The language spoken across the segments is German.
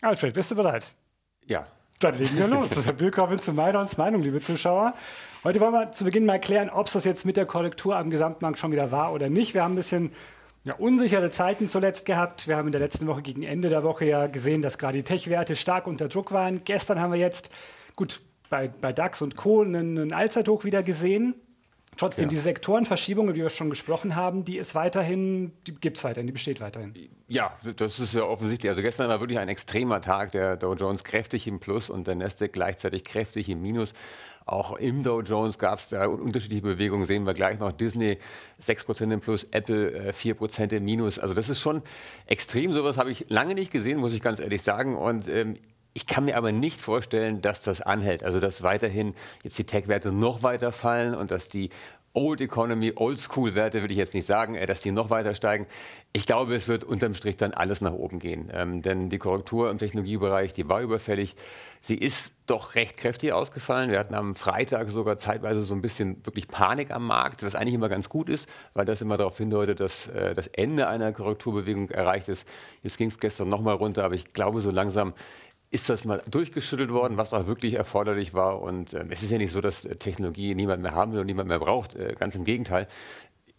Alfred, bist du bereit? Ja. Dann legen wir los. Willkommen zu Maidons Meinung, liebe Zuschauer. Heute wollen wir zu Beginn mal klären, ob es das jetzt mit der Korrektur am Gesamtmarkt schon wieder war oder nicht. Wir haben ein bisschen ja, unsichere Zeiten zuletzt gehabt. Wir haben in der letzten Woche gegen Ende der Woche ja gesehen, dass gerade die Tech-Werte stark unter Druck waren. Gestern haben wir jetzt, gut, bei, bei DAX und Co. einen, einen Allzeithoch wieder gesehen. Trotzdem, ja. diese Sektorenverschiebung, über die wir schon gesprochen haben, die ist weiterhin, die gibt es weiterhin, die besteht weiterhin. Ja, das ist ja offensichtlich. Also gestern war wirklich ein extremer Tag. Der Dow Jones kräftig im Plus und der Nasdaq gleichzeitig kräftig im Minus. Auch im Dow Jones gab es da unterschiedliche Bewegungen, sehen wir gleich noch. Disney 6% im Plus, Apple 4% äh, im Minus. Also das ist schon extrem. Sowas habe ich lange nicht gesehen, muss ich ganz ehrlich sagen. Und ähm, ich kann mir aber nicht vorstellen, dass das anhält. Also dass weiterhin jetzt die Tech-Werte noch weiter fallen und dass die Old Economy, Old School Werte will ich jetzt nicht sagen, äh, dass die noch weiter steigen. Ich glaube, es wird unterm Strich dann alles nach oben gehen. Ähm, denn die Korrektur im Technologiebereich, die war überfällig. Sie ist doch recht kräftig ausgefallen. Wir hatten am Freitag sogar zeitweise so ein bisschen wirklich Panik am Markt, was eigentlich immer ganz gut ist, weil das immer darauf hindeutet, dass äh, das Ende einer Korrekturbewegung erreicht ist. Jetzt ging es gestern nochmal runter, aber ich glaube, so langsam ist das mal durchgeschüttelt worden, was auch wirklich erforderlich war. Und äh, es ist ja nicht so, dass Technologie niemand mehr haben will und niemand mehr braucht. Äh, ganz im Gegenteil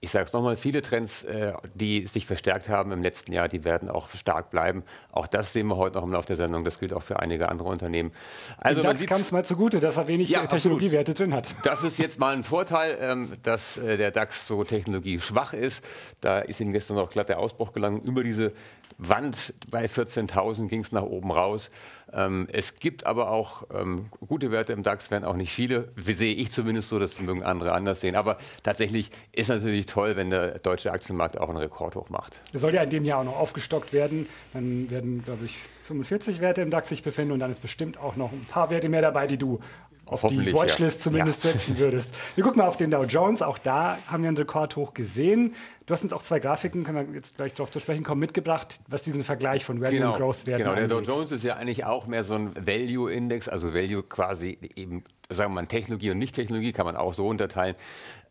ich sage es nochmal, viele Trends, äh, die sich verstärkt haben im letzten Jahr, die werden auch stark bleiben. Auch das sehen wir heute noch im Laufe der Sendung. Das gilt auch für einige andere Unternehmen. Also DAX kam es mal zugute, dass er wenig ja, Technologiewerte drin hat. Das ist jetzt mal ein Vorteil, ähm, dass äh, der DAX so technologieschwach ist. Da ist ihm gestern noch glatt der Ausbruch gelangen. Über diese Wand bei 14.000 ging es nach oben raus. Ähm, es gibt aber auch ähm, gute Werte im DAX, werden auch nicht viele. Sehe ich zumindest so, das mögen andere anders sehen. Aber tatsächlich ist natürlich toll, wenn der deutsche Aktienmarkt auch einen Rekordhoch macht. Es soll ja in dem Jahr auch noch aufgestockt werden. Dann werden, glaube ich, 45 Werte im DAX sich befinden und dann ist bestimmt auch noch ein paar Werte mehr dabei, die du auf die Watchlist ja. zumindest ja. setzen würdest. Wir gucken mal auf den Dow Jones. Auch da haben wir einen Rekordhoch gesehen. Du hast uns auch zwei Grafiken, können wir jetzt gleich darauf zu sprechen kommen, mitgebracht, was diesen Vergleich von Value genau. und Growth Werten Genau, der Dow Jones ist ja eigentlich auch mehr so ein Value-Index, also Value quasi eben, sagen wir mal, Technologie und Nicht-Technologie kann man auch so unterteilen.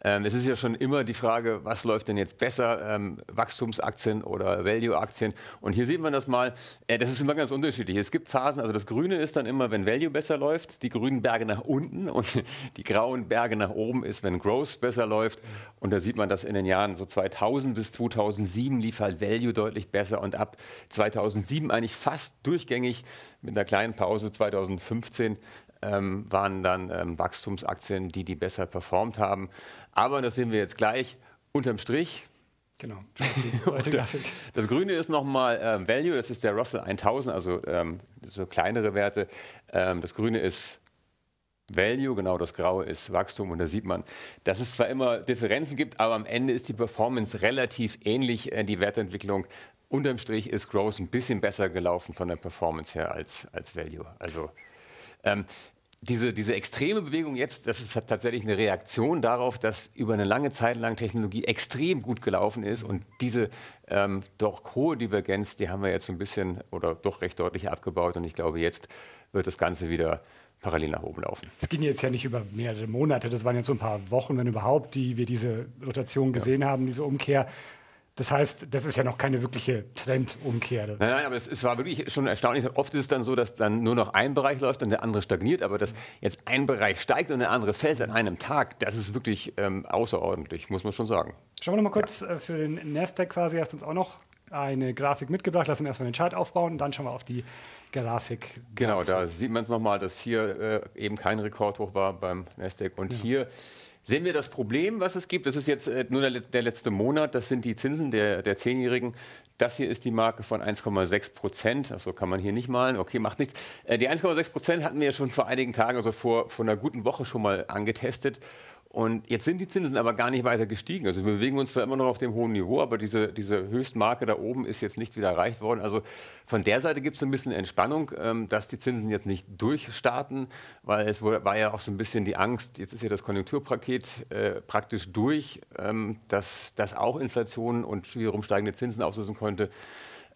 Ähm, es ist ja schon immer die Frage, was läuft denn jetzt besser, ähm, Wachstumsaktien oder Value-Aktien? Und hier sieht man das mal, äh, das ist immer ganz unterschiedlich. Es gibt Phasen, also das Grüne ist dann immer, wenn Value besser läuft, die grünen Berge nach unten und die grauen Berge nach oben ist, wenn Growth besser läuft. Und da sieht man das in den Jahren so 2000 bis 2007 lief halt Value deutlich besser und ab 2007 eigentlich fast durchgängig mit einer kleinen Pause 2015 ähm, waren dann ähm, Wachstumsaktien, die die besser performt haben. Aber das sehen wir jetzt gleich unterm Strich. Genau. das Grüne ist nochmal ähm, Value, das ist der Russell 1000, also ähm, so kleinere Werte. Ähm, das Grüne ist Value, genau das Graue ist Wachstum und da sieht man, dass es zwar immer Differenzen gibt, aber am Ende ist die Performance relativ ähnlich, äh, die Wertentwicklung. Unterm Strich ist Growth ein bisschen besser gelaufen von der Performance her als, als Value. Also ähm, diese, diese extreme Bewegung jetzt, das ist tatsächlich eine Reaktion darauf, dass über eine lange Zeit lang Technologie extrem gut gelaufen ist und diese ähm, doch hohe Divergenz, die haben wir jetzt so ein bisschen oder doch recht deutlich abgebaut und ich glaube, jetzt wird das Ganze wieder parallel nach oben laufen. Es ging jetzt ja nicht über mehrere Monate, das waren jetzt so ein paar Wochen, wenn überhaupt, die wir diese Rotation gesehen ja. haben, diese Umkehr. Das heißt, das ist ja noch keine wirkliche Trendumkehr. Nein, nein, aber es, es, war wirklich schon erstaunlich. Oft ist es dann so, dass dann nur noch ein Bereich läuft und der andere stagniert. Aber dass jetzt ein Bereich steigt und der andere fällt an einem Tag, das ist wirklich ähm, außerordentlich, muss man schon sagen. Schauen wir noch mal kurz ja. Äh, für den Nasdaq quasi. Hast du uns auch noch eine Grafik mitgebracht. Lass uns erstmal den Chart aufbauen und dann schauen wir auf die Grafik. Genau, dazu. da sieht man es nochmal, dass hier äh, eben kein Rekordhoch war beim Nasdaq und ja. hier Sehen wir das Problem, was es gibt? Das ist jetzt äh, nur der, letzte Monat. Das sind die Zinsen der, der Zehnjährigen. Das hier ist die Marke von 1,6 Prozent. Achso, kann man hier nicht malen. Okay, macht nichts. Äh, die 1,6 Prozent hatten wir ja schon vor einigen Tagen, also vor, vor einer guten Woche schon mal angetestet. Und jetzt sind die Zinsen aber gar nicht weiter gestiegen. Also wir bewegen uns zwar immer noch auf dem hohen Niveau, aber diese, diese Höchstmarke da oben ist jetzt nicht wieder erreicht worden. Also von der Seite gibt es ein bisschen Entspannung, ähm, dass die Zinsen jetzt nicht durchstarten, weil es war ja auch so ein bisschen die Angst, jetzt ist ja das Konjunkturpaket äh, praktisch durch, ähm, dass das auch Inflation und wiederum steigende Zinsen auslösen könnte.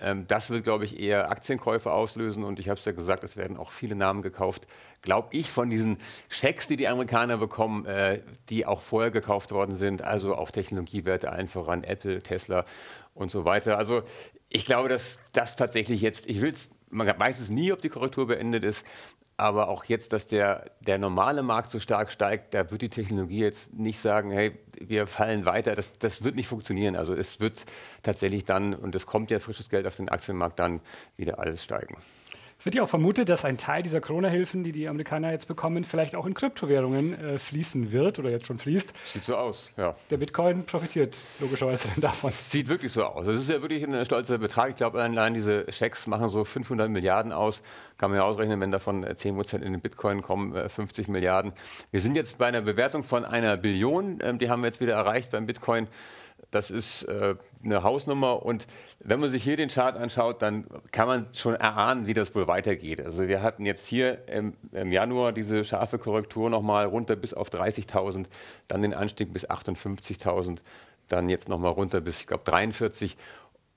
Ähm, das wird, glaube ich, eher Aktienkäufe auslösen. Und ich habe es ja gesagt, es werden auch viele Namen gekauft, glaube ich, von diesen Schecks, die die Amerikaner bekommen, äh, die auch vorher gekauft worden sind. Also auch Technologiewerte, allen voran Apple, Tesla und so weiter. Also ich glaube, dass das tatsächlich jetzt, ich will es man weiß es nie, ob die Korrektur beendet ist. Aber auch jetzt, dass der, der normale Markt so stark steigt, da wird die Technologie jetzt nicht sagen, hey, wir fallen weiter. Das, das wird nicht funktionieren. Also es wird tatsächlich dann, und es kommt ja frisches Geld auf den Aktienmarkt, dann wieder alles steigen. Es wird ja auch vermutet, dass ein Teil dieser Corona-Hilfen, die die Amerikaner jetzt bekommen, vielleicht auch in Kryptowährungen äh, fließen wird oder jetzt schon fließt. Sieht so aus, ja. Der Bitcoin profitiert logischerweise davon. Sieht wirklich so aus. Das ist ja wirklich ein stolzer Betrag. Ich glaube, allein diese Schecks machen so 500 Milliarden aus. Kann man ja ausrechnen, wenn davon 10 äh, Prozent in den Bitcoin kommen, 50 äh, Milliarden. Wir sind jetzt bei einer Bewertung von einer Billion. Ähm, die haben wir jetzt wieder erreicht beim Bitcoin. Das ist äh, eine Hausnummer und wenn man sich hier den Chart anschaut, dann kann man schon erahnen, wie das wohl weitergeht. Also wir hatten jetzt hier im, im Januar diese scharfe Korrektur nochmal runter bis auf 30.000, dann den Anstieg bis 58.000, dann jetzt nochmal runter bis, ich glaube, 43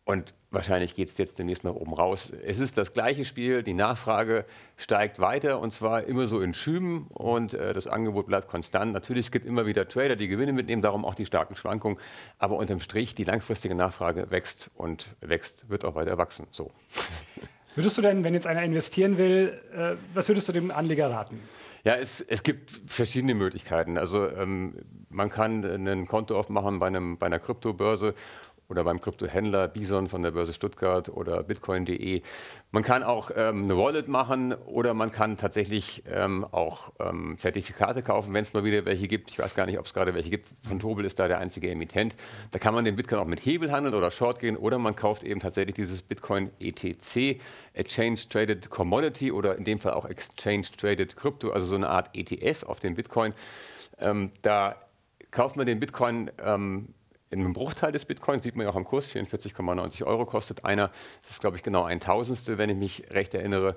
und wahrscheinlich geht es jetzt demnächst nach oben raus. Es ist das gleiche Spiel, die Nachfrage steigt weiter und zwar immer so in Schüben und äh, das Angebot bleibt konstant. Natürlich es gibt immer wieder Trader, die Gewinne mitnehmen, darum auch die starken Schwankungen. Aber unterm Strich, die langfristige Nachfrage wächst und wächst, wird auch weiter wachsen. So. Würdest du denn, wenn jetzt einer investieren will, äh, was würdest du dem Anleger raten? Ja, es, es gibt verschiedene Möglichkeiten. Also ähm, man kann ein Konto aufmachen bei, einem, bei einer Kryptobörse oder beim Kryptohändler Bison von der Börse Stuttgart oder bitcoin.de. Man kann auch ähm, eine Wallet machen oder man kann tatsächlich ähm, auch ähm, Zertifikate kaufen, wenn es mal wieder welche gibt. Ich weiß gar nicht, ob es gerade welche gibt. Von Tobel ist da der einzige Emittent. Da kann man den Bitcoin auch mit Hebel handeln oder Short gehen oder man kauft eben tatsächlich dieses Bitcoin ETC, Exchange Traded Commodity oder in dem Fall auch Exchange Traded Crypto, also so eine Art ETF auf den Bitcoin. Ähm, da kauft man den Bitcoin ähm, in einem Bruchteil des Bitcoins, sieht man ja auch am Kurs, 44,90 Euro kostet einer. Das ist, glaube ich, genau ein Tausendstel, wenn ich mich recht erinnere.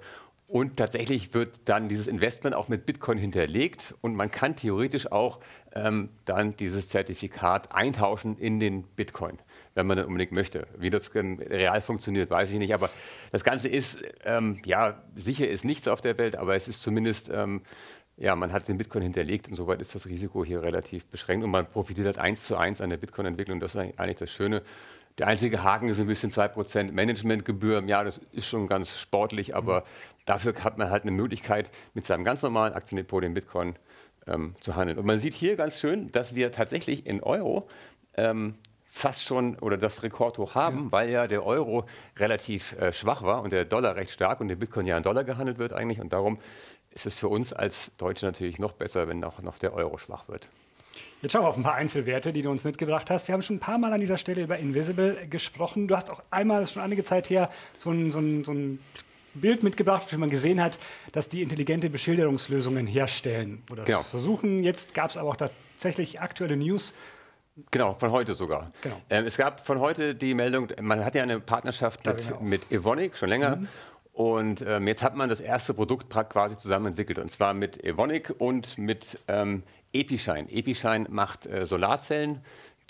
Und tatsächlich wird dann dieses Investment auch mit Bitcoin hinterlegt und man kann theoretisch auch ähm, dann dieses Zertifikat eintauschen in den Bitcoin, wenn man das unbedingt möchte. Wie das real funktioniert, weiß ich nicht. Aber das Ganze ist, ähm, ja, sicher ist nichts auf der Welt, aber es ist zumindest ähm, ja, man hat den Bitcoin hinterlegt, insoweit ist das Risiko hier relativ beschränkt und man profitiert halt eins zu eins an der Bitcoin-Entwicklung. Das ist eigentlich das Schöne. Der einzige Haken ist ein bisschen 2% Managementgebühr im Jahr. Das ist schon ganz sportlich, aber mhm. dafür hat man halt eine Möglichkeit, mit seinem ganz normalen Aktiendepot den Bitcoin ähm, zu handeln. Und man sieht hier ganz schön, dass wir tatsächlich in Euro ähm, fast schon oder das Rekordhoch haben, ja. weil ja der Euro relativ äh, schwach war und der Dollar recht stark und der Bitcoin ja in Dollar gehandelt wird eigentlich. Und darum ist es für uns als Deutsche natürlich noch besser, wenn auch noch der Euro schwach wird. Jetzt schauen wir auf ein paar Einzelwerte, die du uns mitgebracht hast. Wir haben schon ein paar Mal an dieser Stelle über Invisible gesprochen. Du hast auch einmal, schon einige Zeit her, so ein, so ein, so ein Bild mitgebracht, wie man gesehen hat, dass die intelligente Beschilderungslösungen herstellen oder genau. versuchen. Jetzt gab es aber auch tatsächlich aktuelle News. Genau, von heute sogar. Genau. Ähm, es gab von heute die Meldung, man hat ja eine Partnerschaft mit, mit Evonik schon länger. Mhm. Und ähm, jetzt hat man das erste Produkt quasi zusammen entwickelt, und zwar mit Evonik und mit ähm, Epishine. Epishine macht äh, Solarzellen,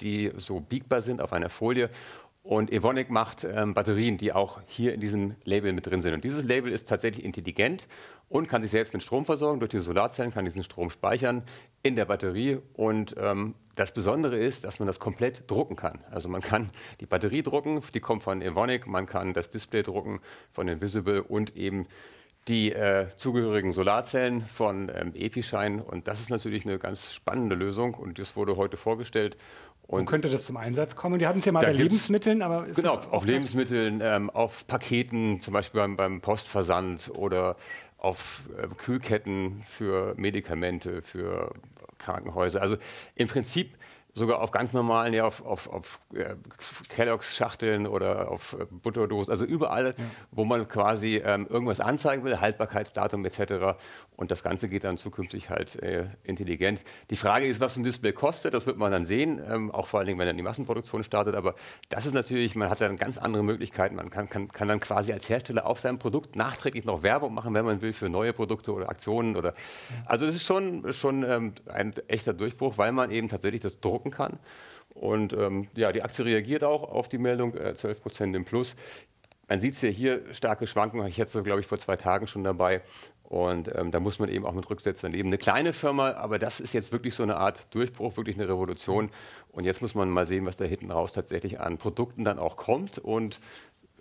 die so biegbar sind auf einer Folie. Und Evonik macht ähm, Batterien, die auch hier in diesem Label mit drin sind. Und dieses Label ist tatsächlich intelligent und kann sich selbst mit Strom versorgen. Durch die Solarzellen kann diesen Strom speichern in der Batterie. Und ähm, das Besondere ist, dass man das komplett drucken kann. Also man kann die Batterie drucken, die kommt von Evonik, man kann das Display drucken von Invisible und eben die äh, zugehörigen Solarzellen von ähm, Epishine. Und das ist natürlich eine ganz spannende Lösung und das wurde heute vorgestellt. Und Wo könnte das zum Einsatz kommen? Die hatten es ja mal bei Lebensmitteln, aber genau auf Lebensmitteln, ähm, auf Paketen, zum Beispiel beim, beim Postversand oder auf äh, Kühlketten für Medikamente, für Krankenhäuser. Also im Prinzip sogar auf ganz normalen, ja, auf, auf, auf äh, Kelloggs-Schachteln oder auf äh, Butterdosen, also überall, ja. wo man quasi ähm, irgendwas anzeigen will, Haltbarkeitsdatum etc. Und das Ganze geht dann zukünftig halt äh, intelligent. Die Frage ist, was ein Display kostet, das wird man dann sehen, ähm, auch vor allen Dingen, wenn dann die Massenproduktion startet. Aber das ist natürlich, man hat dann ganz andere Möglichkeiten. Man kann, kann, kann dann quasi als Hersteller auf seinem Produkt nachträglich noch Werbung machen, wenn man will, für neue Produkte oder Aktionen. Oder. Also das ist schon, schon ähm, ein echter Durchbruch, weil man eben tatsächlich das Drucken kann. Und ähm, ja, die Aktie reagiert auch auf die Meldung, äh, 12 Prozent im Plus. Man sieht es ja hier, starke Schwankungen, ich hatte so, glaube ich, vor zwei Tagen schon dabei. Und ähm, da muss man eben auch mit Rücksetzern leben. Eine kleine Firma, aber das ist jetzt wirklich so eine Art Durchbruch, wirklich eine Revolution. Und jetzt muss man mal sehen, was da hinten raus tatsächlich an Produkten dann auch kommt. Und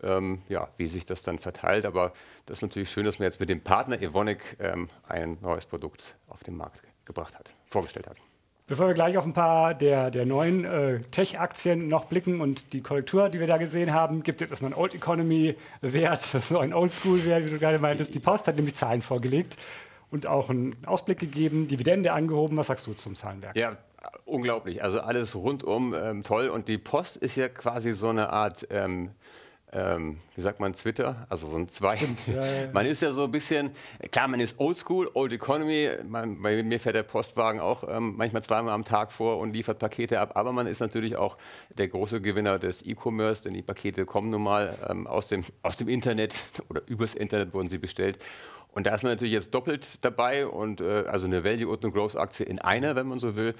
ähm, ja, wie sich das dann verteilt. Aber das ist natürlich schön, dass man jetzt mit dem Partner Evonik ähm, ein neues Produkt auf den Markt gebracht hat, vorgestellt hat. Bevor wir gleich auf ein paar der, der neuen äh, Tech-Aktien noch blicken und die Korrektur, die wir da gesehen haben, gibt es erstmal einen Old Economy-Wert, das ist so ein Oldschool-Wert, wie du gerade meintest. Die Post hat nämlich Zahlen vorgelegt und auch einen Ausblick gegeben, Dividende angehoben. Was sagst du zum Zahlenwerk? Ja, unglaublich. Also alles rundum ähm, toll. Und die Post ist ja quasi so eine Art ähm, ähm, wie sagt man, Twitter, also so ein Zwei. Ja, ja. Man ist ja so ein bisschen, klar, man ist Oldschool, Old Economy. Man, bei mir fährt der Postwagen auch ähm, manchmal zweimal am Tag vor und liefert Pakete ab. Aber man ist natürlich auch der große Gewinner des E-Commerce, denn die Pakete kommen nun mal ähm, aus, dem, aus dem Internet oder übers Internet wurden sie bestellt. Und da ist man natürlich jetzt doppelt dabei und äh, also eine Value und eine Growth Aktie in einer, wenn man so will.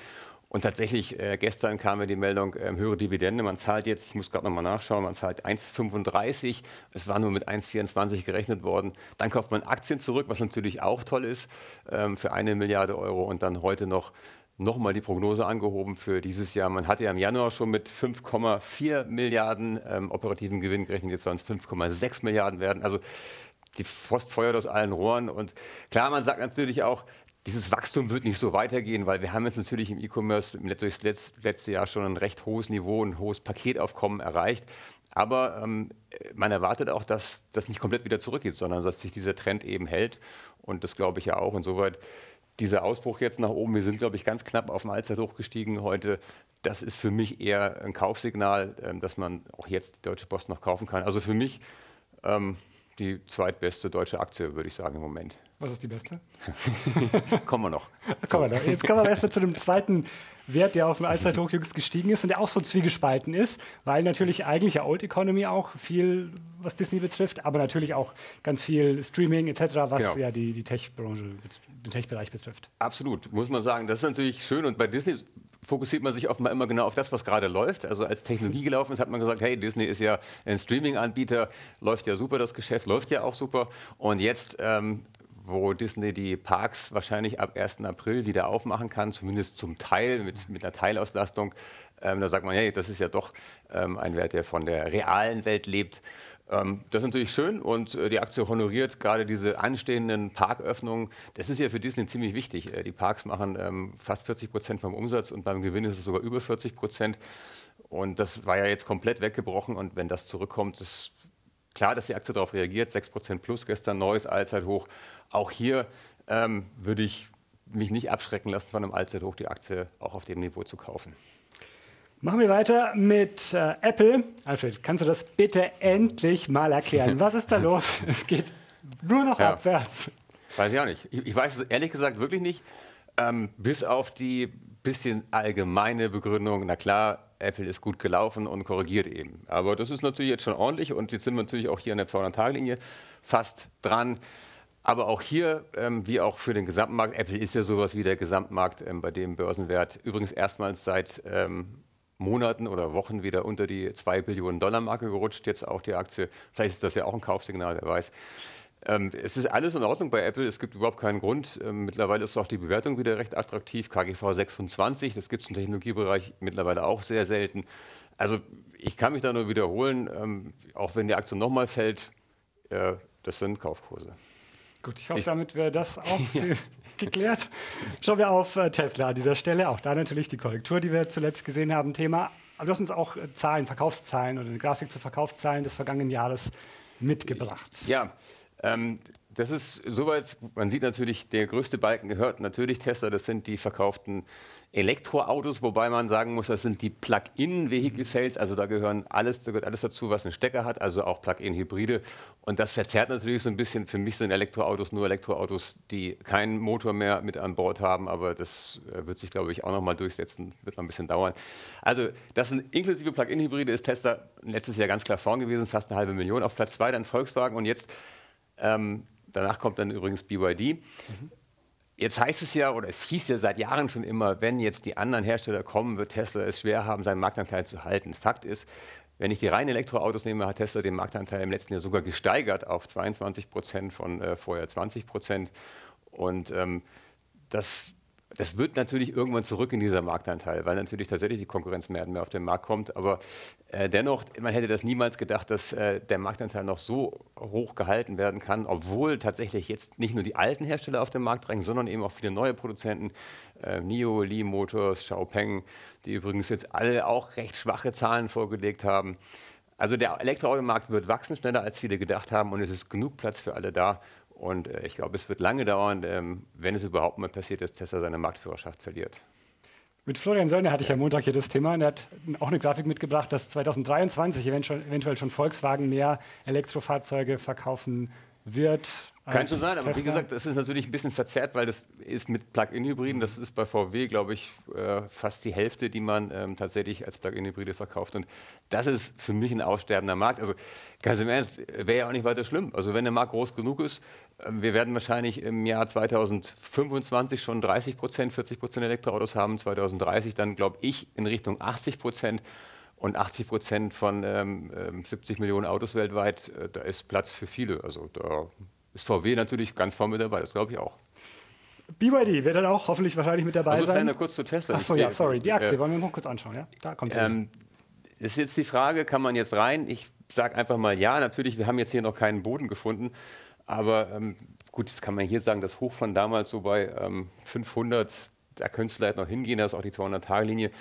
Und tatsächlich, äh, gestern kam mir die Meldung, äh, höhere Dividende. Man zahlt jetzt, ich muss gerade nochmal nachschauen, man zahlt 1,35. Es war nur mit 1,24 gerechnet worden. Dann kauft man Aktien zurück, was natürlich auch toll ist, ähm, für eine Milliarde Euro. Und dann heute noch nochmal die Prognose angehoben für dieses Jahr. Man hatte ja im Januar schon mit 5,4 Milliarden ähm, operativen Gewinn gerechnet, jetzt sollen es 5,6 Milliarden werden. Also die Frost feuert aus allen Rohren. Und klar, man sagt natürlich auch, dieses Wachstum wird nicht so weitergehen, weil wir haben jetzt natürlich im E-Commerce durchs letzte Jahr schon ein recht hohes Niveau, ein hohes Paketaufkommen erreicht. Aber ähm, man erwartet auch, dass das nicht komplett wieder zurückgeht, sondern dass sich dieser Trend eben hält. Und das glaube ich ja auch. Insoweit dieser Ausbruch jetzt nach oben, wir sind, glaube ich, ganz knapp auf dem Allzeithoch gestiegen heute. Das ist für mich eher ein Kaufsignal, ähm, dass man auch jetzt die Deutsche Post noch kaufen kann. Also für mich ähm, die zweitbeste deutsche Aktie, würde ich sagen, im Moment. Was ist die beste? kommen wir noch. kommen wir noch. Jetzt kommen wir erstmal zu dem zweiten Wert, der auf dem Allzeithoch jüngst gestiegen ist und der auch so zwiegespalten ist, weil natürlich eigentlich ja Old Economy auch viel, was Disney betrifft, aber natürlich auch ganz viel Streaming etc., was genau. ja die, die Tech-Branche, den Tech-Bereich betrifft. Absolut, muss man sagen. Das ist natürlich schön und bei Disney fokussiert man sich offenbar immer genau auf das, was gerade läuft. Also als Technologie gelaufen ist, hat man gesagt, hey, Disney ist ja ein Streaming-Anbieter, läuft ja super, das Geschäft läuft ja auch super. Und jetzt ähm, wo Disney die Parks wahrscheinlich ab 1. April wieder aufmachen kann, zumindest zum Teil mit, mit einer Teilauslastung. Ähm, da sagt man, hey, das ist ja doch ähm, ein Wert, der von der realen Welt lebt. Ähm, das ist natürlich schön und äh, die Aktie honoriert gerade diese anstehenden Parköffnungen. Das ist ja für Disney ziemlich wichtig. Äh, die Parks machen ähm, fast 40 Prozent vom Umsatz und beim Gewinn ist es sogar über 40 Prozent. Und das war ja jetzt komplett weggebrochen und wenn das zurückkommt, ist klar, dass die Aktie darauf reagiert. 6 Prozent plus gestern, neues Allzeithoch. Auch hier ähm, würde ich mich nicht abschrecken lassen, von einem Allzeithoch die Aktie auch auf dem Niveau zu kaufen. Machen wir weiter mit äh, Apple. Alfred, kannst du das bitte endlich mal erklären? Was ist da los? Es geht nur noch ja. abwärts. Weiß ich auch nicht. Ich, ich weiß es ehrlich gesagt wirklich nicht. Ähm, bis auf die bisschen allgemeine Begründung, na klar, Apple ist gut gelaufen und korrigiert eben. Aber das ist natürlich jetzt schon ordentlich und jetzt sind wir natürlich auch hier an der 200-Tage-Linie fast dran. Aber auch hier, ähm, wie auch für den Gesamtmarkt, Apple ist ja sowas wie der Gesamtmarkt, ähm, bei dem Börsenwert übrigens erstmals seit ähm, Monaten oder Wochen wieder unter die 2 Billionen Dollar Marke gerutscht, jetzt auch die Aktie. Vielleicht ist das ja auch ein Kaufsignal, wer weiß. Ähm, es ist alles in Ordnung bei Apple, es gibt überhaupt keinen Grund. Ähm, mittlerweile ist auch die Bewertung wieder recht attraktiv. KGV 26, das gibt es im Technologiebereich mittlerweile auch sehr selten. Also ich kann mich da nur wiederholen, ähm, auch wenn die Aktie nochmal fällt, äh, das sind Kaufkurse. Gut, ich hoffe, damit wäre das auch geklärt. Schauen wir auf äh, Tesla an dieser Stelle. Auch da natürlich die Korrektur, die wir zuletzt gesehen haben, Thema. Aber du hast uns auch äh, Zahlen, Verkaufszahlen oder eine Grafik zu Verkaufszahlen des vergangenen Jahres mitgebracht. Ja, ähm, das ist soweit, man sieht natürlich, der größte Balken gehört natürlich Tesla, das sind die verkauften Elektroautos, wobei man sagen muss, das sind die Plug-in-Vehicle-Sales, also da gehören alles, da gehört alles dazu, was einen Stecker hat, also auch Plug-in-Hybride. Und das verzerrt natürlich so ein bisschen, für mich sind Elektroautos nur Elektroautos, die keinen Motor mehr mit an Bord haben, aber das äh, wird sich, glaube ich, auch nochmal durchsetzen, wird noch ein bisschen dauern. Also das sind inklusive Plug-in-Hybride, ist Tesla letztes Jahr ganz klar vorn gewesen, fast eine halbe Million. Auf Platz zwei. Dann Volkswagen. Und jetzt ähm, danach kommt dann übrigens BYD. Mhm. Jetzt heißt es ja, oder es hieß ja seit Jahren schon immer, wenn jetzt die anderen Hersteller kommen, wird Tesla es schwer haben, seinen Marktanteil zu halten. Fakt ist, wenn ich die reinen Elektroautos nehme, hat Tesla den Marktanteil im letzten Jahr sogar gesteigert auf 22 Prozent von äh, vorher 20 Prozent. Und ähm, das das wird natürlich irgendwann zurück in dieser Marktanteil, weil natürlich tatsächlich die Konkurrenz mehr und mehr auf den Markt kommt. Aber äh, dennoch, man hätte das niemals gedacht, dass äh, der Marktanteil noch so hoch gehalten werden kann, obwohl tatsächlich jetzt nicht nur die alten Hersteller auf den Markt drängen, sondern eben auch viele neue Produzenten, äh, NIO, Li Motors, Xiaopeng, die übrigens jetzt alle auch recht schwache Zahlen vorgelegt haben. Also der Elektroautomarkt wird wachsen, schneller als viele gedacht haben und es ist genug Platz für alle da. Und äh, ich glaube, es wird lange dauern, ähm, wenn es überhaupt mal passiert, dass Tesla seine Marktführerschaft verliert. Mit Florian Söllner hatte ich am Montag hier das Thema und er hat auch eine Grafik mitgebracht, dass 2023 eventuell schon Volkswagen mehr Elektrofahrzeuge verkaufen wird kann schon sein, aber Tesla. wie gesagt, das ist natürlich ein bisschen verzerrt, weil das ist mit Plug-in-Hybriden, das ist bei VW, glaube ich, äh, fast die Hälfte, die man ähm, tatsächlich als Plug-in-Hybride verkauft. Und das ist für mich ein aussterbender Markt. Also ganz im Ernst, wäre ja auch nicht weiter schlimm. Also wenn der Markt groß genug ist, äh, wir werden wahrscheinlich im Jahr 2025 schon 30 Prozent, 40 Prozent Elektroautos haben, 2030 dann, glaube ich, in Richtung 80 Prozent und 80 Prozent von ähm, 70 ähm, Millionen Autos weltweit, äh, da ist Platz für viele. Also da ist VW natürlich ganz vorne mit dabei, das glaube ich auch. BYD wird dann auch hoffentlich wahrscheinlich mit dabei also sein. kurz zu Tesla. Achso, ja, sorry, die Aktie äh, wollen wir noch kurz anschauen. Ja? Da kommt sie. Ähm, ist jetzt die Frage, kann man jetzt rein? Ich sage einfach mal ja, natürlich, wir haben jetzt hier noch keinen Boden gefunden, aber ähm, gut, jetzt kann man hier sagen, das Hoch von damals so bei ähm, 500, da könnte es vielleicht noch hingehen, das ist auch die 200-Tage-Linie.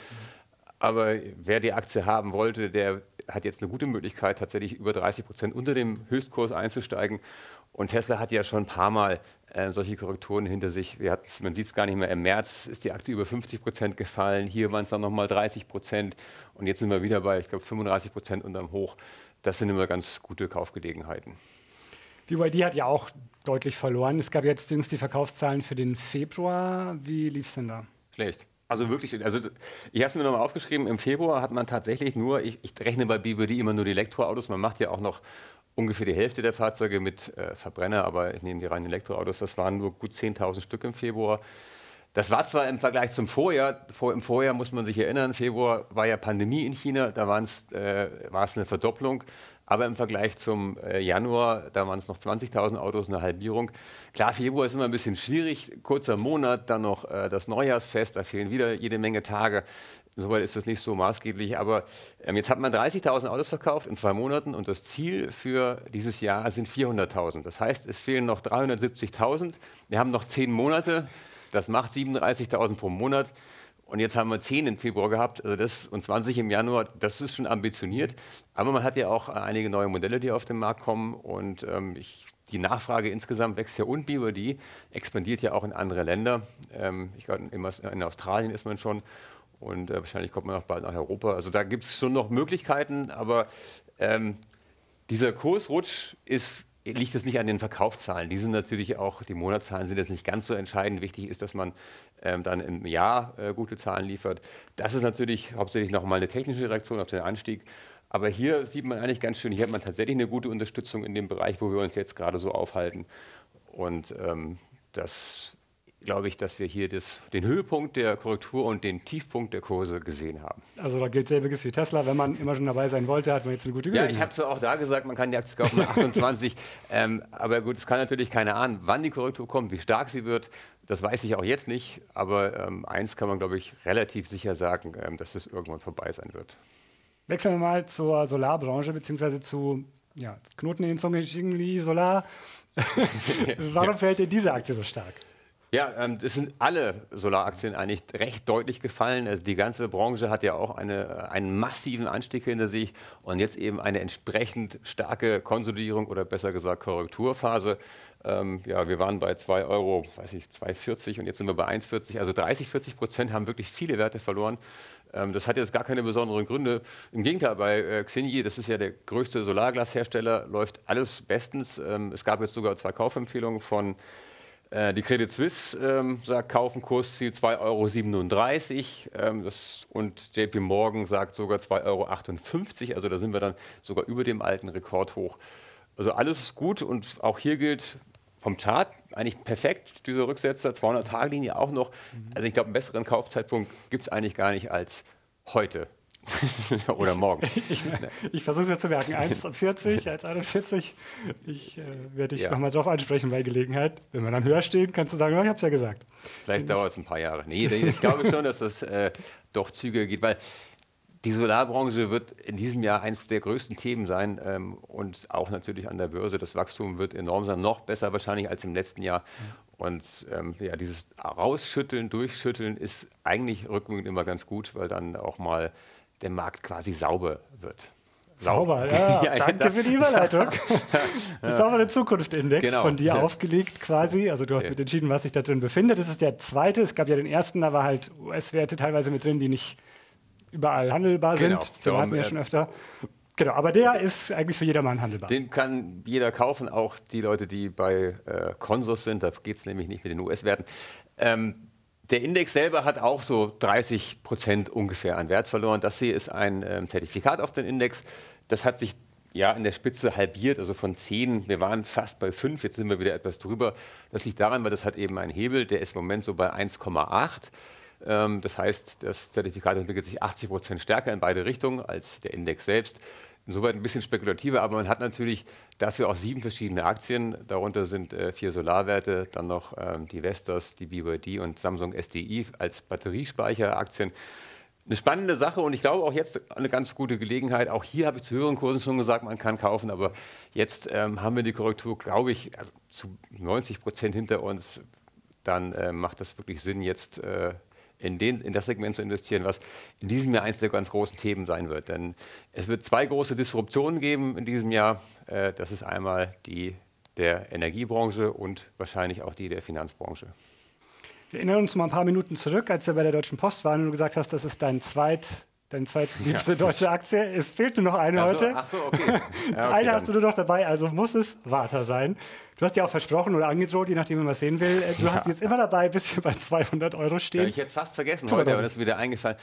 Aber wer die Aktie haben wollte, der hat jetzt eine gute Möglichkeit, tatsächlich über 30 Prozent unter dem Höchstkurs einzusteigen. Und Tesla hat ja schon ein paar Mal äh, solche Korrekturen hinter sich. man sieht es gar nicht mehr. Im März ist die Aktie über 50 Prozent gefallen. Hier waren es dann nochmal 30 Prozent. Und jetzt sind wir wieder bei, ich glaube, 35 Prozent unterm Hoch. Das sind immer ganz gute Kaufgelegenheiten. BYD hat ja auch deutlich verloren. Es gab jetzt jüngst die Verkaufszahlen für den Februar. Wie lief es denn da? Schlecht. Also wirklich, also ich habe es mir nochmal aufgeschrieben, im Februar hat man tatsächlich nur, ich, ich rechne bei BYD immer nur die Elektroautos, man macht ja auch noch ungefähr die Hälfte der Fahrzeuge mit äh, Verbrenner, aber ich nehme die reinen Elektroautos, das waren nur gut 10.000 Stück im Februar. Das war zwar im Vergleich zum Vorjahr, vor, im Vorjahr muss man sich erinnern, Februar war ja Pandemie in China, da äh, war es eine Verdopplung, aber im Vergleich zum äh, Januar, da waren es noch 20.000 Autos, eine Halbierung. Klar, Februar ist immer ein bisschen schwierig, kurzer Monat, dann noch äh, das Neujahrsfest, da fehlen wieder jede Menge Tage. Soweit ist das nicht so maßgeblich, aber ähm, jetzt hat man 30.000 Autos verkauft in zwei Monaten und das Ziel für dieses Jahr sind 400.000. Das heißt, es fehlen noch 370.000. Wir haben noch zehn Monate, das macht 37.000 pro Monat. Und jetzt haben wir 10 im Februar gehabt also das, und 20 im Januar. Das ist schon ambitioniert. Aber man hat ja auch einige neue Modelle, die auf den Markt kommen. Und ähm, ich, die Nachfrage insgesamt wächst ja und BYD expandiert ja auch in andere Länder. Ähm, ich glaube, in Australien ist man schon. Und äh, wahrscheinlich kommt man auch bald nach Europa. Also da gibt es schon noch Möglichkeiten, aber ähm, dieser Kursrutsch ist, liegt es nicht an den Verkaufszahlen. Die sind natürlich auch, die Monatszahlen sind jetzt nicht ganz so entscheidend. Wichtig ist, dass man ähm, dann im Jahr äh, gute Zahlen liefert. Das ist natürlich hauptsächlich nochmal eine technische Reaktion auf den Anstieg. Aber hier sieht man eigentlich ganz schön, hier hat man tatsächlich eine gute Unterstützung in dem Bereich, wo wir uns jetzt gerade so aufhalten. Und ähm, das glaube ich, dass wir hier das, den Höhepunkt der Korrektur und den Tiefpunkt der Kurse gesehen haben. Also da gilt selbiges wie Tesla. Wenn man immer schon dabei sein wollte, hat man jetzt eine gute Gelegenheit. Ja, ich habe zwar auch da gesagt, man kann die Aktie kaufen 28. ähm, aber gut, es kann natürlich keiner ahnen, wann die Korrektur kommt, wie stark sie wird. Das weiß ich auch jetzt nicht. Aber ähm, eins kann man, glaube ich, relativ sicher sagen, ähm, dass es irgendwann vorbei sein wird. Wechseln wir mal zur Solarbranche, beziehungsweise zu ja, Knoten in den Zunge, Solar. Warum fällt dir diese Aktie so stark? Ja, ähm, es sind alle Solaraktien eigentlich recht deutlich gefallen. Also die ganze Branche hat ja auch eine, einen massiven Anstieg hinter sich und jetzt eben eine entsprechend starke Konsolidierung oder besser gesagt Korrekturphase. Ähm, ja, wir waren bei 2 Euro, weiß ich, 2,40 und jetzt sind wir bei 1,40. Also 30, 40 Prozent haben wirklich viele Werte verloren. Ähm, das hat jetzt gar keine besonderen Gründe. Im Gegenteil, bei äh, Xinyi, das ist ja der größte Solarglashersteller, läuft alles bestens. Ähm, es gab jetzt sogar zwei Kaufempfehlungen von äh, die Credit Suisse ähm, sagt, kaufen Kursziel 2,37 Euro ähm, das, und JP Morgan sagt sogar 2,58 Euro. Also da sind wir dann sogar über dem alten Rekordhoch. Also alles ist gut und auch hier gilt vom Chart eigentlich perfekt, dieser Rücksetzer, 200-Tage-Linie auch noch. Also ich glaube, einen besseren Kaufzeitpunkt gibt es eigentlich gar nicht als heute. Oder morgen. ich, ich versuche es mir zu merken. 1,40, 1,41. Ich äh, werde dich ja. nochmal darauf ansprechen bei Gelegenheit. Wenn wir dann höher stehen, kannst du sagen, oh, ich habe es ja gesagt. Vielleicht dauert es ein paar Jahre. Nee, ich glaube schon, dass das äh, doch zügiger geht, weil die Solarbranche wird in diesem Jahr eines der größten Themen sein ähm, und auch natürlich an der Börse. Das Wachstum wird enorm sein, noch besser wahrscheinlich als im letzten Jahr. Und ähm, ja, dieses Rausschütteln, Durchschütteln ist eigentlich rückwirkend immer ganz gut, weil dann auch mal der Markt quasi sauber wird. Sauber, ja. ja danke für die Überleitung. Das ist auch der Zukunftsindex genau. von dir aufgelegt quasi. Also du hast ja. mit entschieden, was sich da drin befindet. Das ist der zweite. Es gab ja den ersten, da war halt US-Werte teilweise mit drin, die nicht überall handelbar genau. sind. Den hatten wir ja schon öfter. Genau, aber der ist eigentlich für jedermann handelbar. Den kann jeder kaufen, auch die Leute, die bei äh, Consus sind. Da geht es nämlich nicht mit den US-Werten. Ähm, der Index selber hat auch so 30 Prozent ungefähr an Wert verloren. Das hier ist ein ähm, Zertifikat auf den Index. Das hat sich ja in der Spitze halbiert, also von 10, wir waren fast bei 5, jetzt sind wir wieder etwas drüber. Das liegt daran, weil das hat eben einen Hebel, der ist im Moment so bei 1,8. Ähm, das heißt, das Zertifikat entwickelt sich 80 Prozent stärker in beide Richtungen als der Index selbst. Insoweit ein bisschen spekulativer, aber man hat natürlich dafür auch sieben verschiedene Aktien. Darunter sind äh, vier Solarwerte, dann noch ähm, die Vestas, die BYD und Samsung SDI als Batteriespeicheraktien. Eine spannende Sache und ich glaube auch jetzt eine ganz gute Gelegenheit. Auch hier habe ich zu höheren Kursen schon gesagt, man kann kaufen, aber jetzt ähm, haben wir die Korrektur, glaube ich, also zu 90 Prozent hinter uns. Dann äh, macht das wirklich Sinn, jetzt äh, in, den, in das Segment zu investieren, was in diesem Jahr eines der ganz großen Themen sein wird. Denn es wird zwei große Disruptionen geben in diesem Jahr. Äh, das ist einmal die der Energiebranche und wahrscheinlich auch die der Finanzbranche. Wir erinnern uns mal ein paar Minuten zurück, als wir bei der Deutschen Post waren und du gesagt hast, das ist dein zweit Deine zweitliebste ja. deutsche Aktie. Es fehlt nur noch eine ach so, heute. Ach so, okay. Ja, okay eine hast du nur noch dabei, also muss es Warta sein. Du hast ja auch versprochen oder angedroht, je nachdem, wie man es sehen will. Du ja. hast jetzt immer dabei, bis wir bei 200 Euro stehen. Ja, ich es fast vergessen heute, aber das ist wieder eingefallen.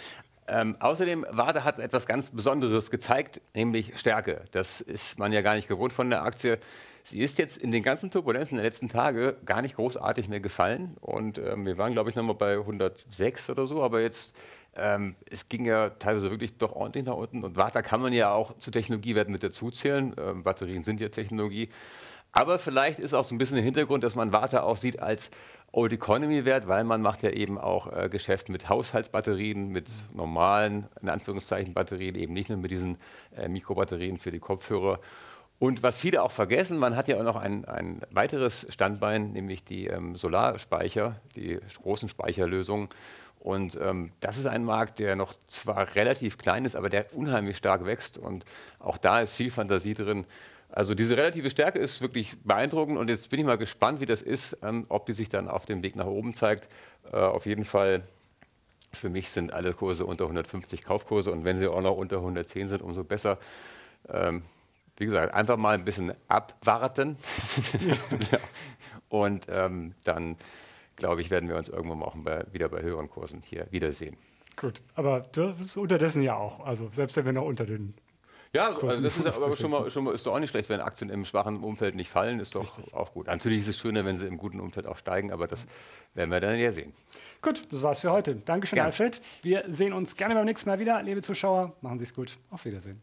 Ähm, außerdem, Warte hat etwas ganz Besonderes gezeigt, nämlich Stärke. Das ist man ja gar nicht gewohnt von der Aktie. Sie ist jetzt in den ganzen Turbulenzen der letzten Tage gar nicht großartig mehr gefallen. Und ähm, wir waren, glaube ich, nochmal bei 106 oder so, aber jetzt ähm, es ging ja teilweise wirklich doch ordentlich nach unten. Und Warta kann man ja auch zu Technologiewerten mit dazuzählen. Ähm, Batterien sind ja Technologie. Aber vielleicht ist auch so ein bisschen der Hintergrund, dass man Warta auch sieht als Old Economy Wert, weil man macht ja eben auch äh, Geschäft mit Haushaltsbatterien, mit normalen, in Anführungszeichen, Batterien, eben nicht nur mit diesen äh, Mikrobatterien für die Kopfhörer. Und was viele auch vergessen, man hat ja auch noch ein, ein weiteres Standbein, nämlich die ähm, Solarspeicher, die großen Speicherlösungen. Und ähm, das ist ein Markt, der noch zwar relativ klein ist, aber der unheimlich stark wächst. Und auch da ist viel Fantasie drin. Also diese relative Stärke ist wirklich beeindruckend. Und jetzt bin ich mal gespannt, wie das ist, ähm, ob die sich dann auf dem Weg nach oben zeigt. Äh, auf jeden Fall, für mich sind alle Kurse unter 150 Kaufkurse. Und wenn sie auch noch unter 110 sind, umso besser. Ähm, wie gesagt, einfach mal ein bisschen abwarten. ja. Und ähm, dann glaube ich, werden wir uns irgendwann mal auch bei, wieder bei höheren Kursen hier wiedersehen. Gut, aber unterdessen ja auch. Also selbst wenn wir noch unter den ja, also das ist aber schon mal, schon mal ist doch auch nicht schlecht, wenn Aktien im schwachen Umfeld nicht fallen, ist doch Richtig. auch gut. Natürlich ist es schöner, wenn sie im guten Umfeld auch steigen, aber das werden wir dann ja sehen. Gut, das war's für heute. Dankeschön, gerne. Alfred. Wir sehen uns gerne beim nächsten Mal wieder. Liebe Zuschauer, machen Sie es gut. Auf Wiedersehen.